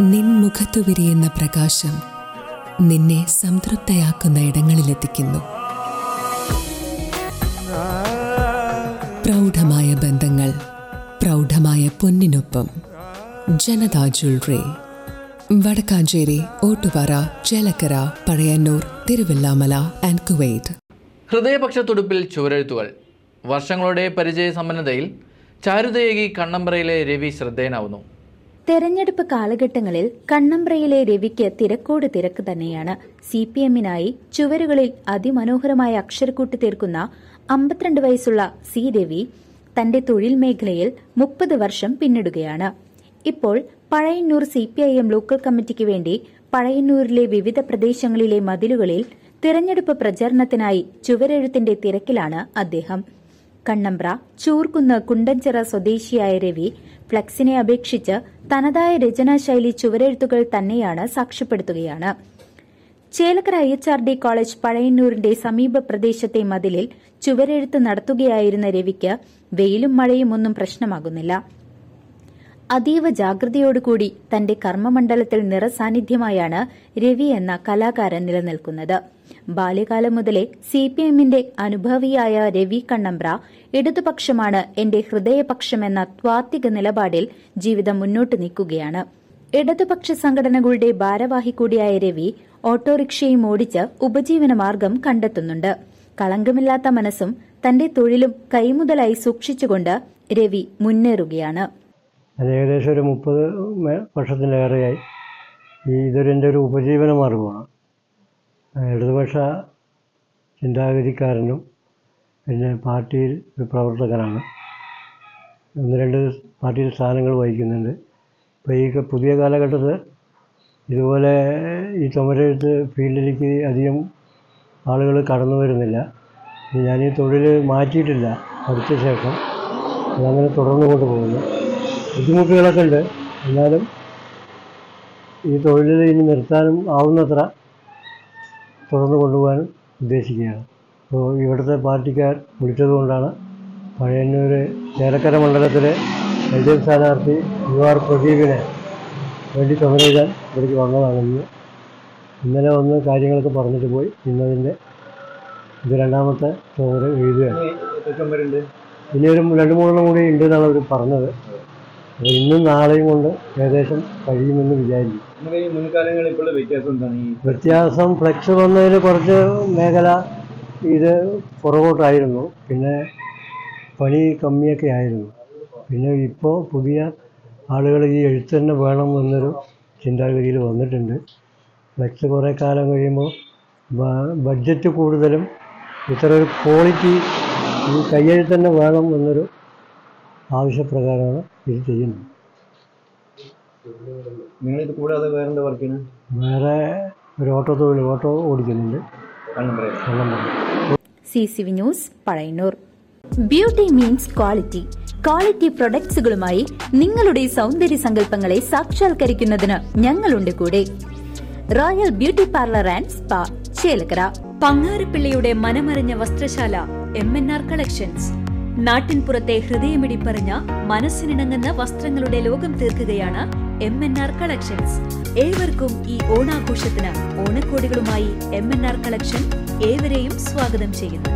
നിൻ മുഖത്തു വിരിയുന്ന പ്രകാശം നിന്നെ സംതൃപ്തയാക്കുന്ന ഇടങ്ങളിലെത്തിക്കുന്നു. പ്രൗഢമായ ബന്ധങ്ങൾ പ്രൗഢമായ പൊന്നിനൊപ്പം. Janata jewellery. Vadakkanchery Ottupara Chelakkara Pazhayannur Thiruvilwamala and Kuwait. ഹൃദയപക്ഷ തുടുപ്പിൽ ചുവരെഴുത്തുകൾ. വർഷങ്ങളുടെ പരിചയ സമ്പന്നതയിൽ ചാരുതയേകി കണ്ണമ്പ്രയിലെ രവി ശ്രദ്ധേയനാവുന്നു. തെരഞ്ഞെടുപ്പ് കാലഘട്ടങ്ങളിൽ കണ്ണമ്പ്രയിലെ രവിക്ക് തിരക്കോട് തിരക്ക് തന്നെയാണ്. സി പി എമ്മിനായി ചുവരുകളിൽ അതിമനോഹരമായ അക്ഷരക്കൂട്ട് തീർക്കുന്ന അമ്പത്തിരണ്ട് വയസ്സുള്ള സി രവി തന്റെ തൊഴിൽ മേഖലയിൽ മുപ്പത് വർഷം പിന്നിടുകയാണ്. ഇപ്പോൾ Pazhayannur C P I M local കമ്മിറ്റിക്ക് വേണ്ടി പഴയന്നൂരിലെ വിവിധ പ്രദേശങ്ങളിലെ മതിലുകളിൽ തിരഞ്ഞെടുപ്പ് പ്രചാരണത്തിനായി ചുവരെഴുത്തിന്റെ തിരക്കിലാണ് അദ്ദേഹം. കണ്ണമ്പ്ര ചൂർക്കുന്ന് കുണ്ടഞ്ചിറ സ്വദേശിയായ രവി ഫ്ലക്സിനെ അപേക്ഷിച്ച് തനതായ രചനാശൈലി ചുവരെഴുത്തുകൾ തന്നെയാണ് സാക്ഷ്യപ്പെടുത്തുകയാണ്. Chelakkara H R D college പഴയന്നൂരിന്റെ സമീപ പ്രദേശത്തെ മതിലിൽ ചുവരെഴുത്ത് നടത്തുകയായിരുന്ന രവിക്ക് വെയിലും മഴയും ഒന്നും പ്രശ്നമാകുന്നില്ല. അതീവ ജാഗ്രതയോടുകൂടി തന്റെ കർമ്മമണ്ഡലത്തിൽ നിറസാന്നിധ്യമായാണ് രവി എന്ന കലാകാരൻ നിലനിൽക്കുന്നത്. ബാല്യകാലം മുതലേ സി പി എമ്മിന്റെ അനുഭവിയായ രവി കണ്ണമ്പ്ര ഇടതുപക്ഷമാണ് എന്റെ ഹൃദയപക്ഷമെന്ന ത്വാത്വിക നിലപാടിൽ ജീവിതം മുന്നോട്ട് നീക്കുകയാണ്. ഇടതുപക്ഷ സംഘടനകളുടെ ഭാരവാഹി കൂടിയായ രവി ഓട്ടോറിക്ഷയും ഓടിച്ച് ഉപജീവനമാർഗം കണ്ടെത്തുന്നുണ്ട്. കളങ്കമില്ലാത്ത മനസ്സും തന്റെ തൊഴിലും കൈമുതലായി സൂക്ഷിച്ചുകൊണ്ട് രവി മുന്നേറുകയാണ്. അത് ഏകദേശം ഒരു മുപ്പത് വർഷത്തിലേറെയായി. ഈ ഇതൊരു എന്റെ ഒരു ഉപജീവന മാർഗമാണ്. ഇടതുപക്ഷ ചിന്താഗതിക്കാരനും പിന്നെ പാർട്ടിയിൽ ഒരു പ്രവർത്തകനാണ്. ഒന്ന് രണ്ട് പാർട്ടിയിൽ സ്ഥാനങ്ങൾ വഹിക്കുന്നുണ്ട്. ഇപ്പോൾ ഈ പുതിയ കാലഘട്ടത്തിൽ ഇതുപോലെ ഈ ചുമരെഴുത്ത് ഫീൽഡിലേക്ക് അധികം ആളുകൾ കടന്നു വരുന്നില്ല. ഞാൻ ഈ തൊഴിൽ മാറ്റിയിട്ടില്ല. പഠിച്ച ശേഷം അതങ്ങനെ തുടർന്നു കൊണ്ടുപോകുന്നു ബുദ്ധിമുട്ടുകളൊക്കെ ഉണ്ട്. എന്നാലും ഈ തൊഴിലിൽ ഇനി നിർത്താനും ആവുന്നത്ര തുടർന്ന് കൊണ്ടുപോകാനും ഉദ്ദേശിക്കുകയാണ്. അപ്പോൾ ഇവിടുത്തെ പാർട്ടിക്കാർ വിളിച്ചതുകൊണ്ടാണ് പഴയന്നൂർ ചേലക്കര മണ്ഡലത്തിലെ എൽ ഡി എഫ് സ്ഥാനാർത്ഥി യു ആർ പ്രദീപിനെ വേണ്ടി ചുമരെഴുതാൻ ഇവിടേക്ക് വന്നതാണെന്ന് ഇന്നലെ വന്ന് കാര്യങ്ങളൊക്കെ പറഞ്ഞിട്ട് പോയി. ഇന്നതിന്റെ ഇത് രണ്ടാമത്തെ ചുമതല എഴുതുകയാണ്. ഇനിയൊരു രണ്ട് മൂന്നെണ്ണം കൂടി ഉണ്ട് എന്നാണ് അവർ പറഞ്ഞത്. ഇന്നും നാളെയും കൊണ്ട് ഏകദേശം കഴിയുമെന്ന് വിചാരിക്കും. നമ്മുടെ ഈ മുൻകാലങ്ങളിൽ ഇപ്പോൾ വ്യത്യാസം എന്താണ്? ഈ വ്യത്യാസം ഫ്ലെക്സ് വന്നതിൽ കുറച്ച് മേഖല ഇത് പുറകോട്ടായിരുന്നു. പിന്നെ പണി കമ്മിയൊക്കെ ആയിരുന്നു. പിന്നെ ഇപ്പോൾ പുതിയ ആളുകൾ ഈ എഴുത്ത് തന്നെ വേണം എന്നൊരു ചിന്താഗതിയിൽ വന്നിട്ടുണ്ട്. ഫ്ലെക്സ് കുറേ കാലം കഴിയുമ്പോൾ ബഡ്ജറ്റ് കൂടുതലും ഇത്ര ഒരു ക്വാളിറ്റി ഈ കയ്യെഴുത്തന്നെ വേണം എന്നൊരു ആവശ്യപ്രകാരമാണ് ഇത് ചെയ്യുന്നത് നിങ്ങളിത് കൂടാതെ വേറെ എന്താ വർക്ക് ചെയ്യണം വേറെ ഒരു ഓട്ടോ തൊഴിൽ auto ഓടിക്കുന്നുണ്ട്. C C V news Pazhayannur. Beauty means quality quality പ്രൊഡക്ട്സുകളുമായി നിങ്ങളുടെ സൗന്ദര്യ സങ്കല്പങ്ങളെ സാക്ഷാത്കരിക്കുന്നതിന് ഞങ്ങളുണ്ട് കൂടെ. Royal beauty parlour and spa Chelakkara. പങ്ങാരപ്പിള്ളിയുടെ മനമറിഞ്ഞ വസ്ത്രശാല എം എൻ ആർ കളക്ഷൻസ് നാട്ടിൻപുറത്തെ ഹൃദയമിടിപ്പറഞ്ഞ മനസ്സിനിണങ്ങുന്ന വസ്ത്രങ്ങളുടെ ലോകം തീർക്കുകയാണ് എം എൻ ആർ കളക്ഷൻസ് ഏവർക്കും ഈ ഓണാഘോഷത്തിന് ഓണക്കോടികളുമായി എം എൻ ആർ കളക്ഷൻ ഏവരെയും സ്വാഗതം ചെയ്യുന്നു.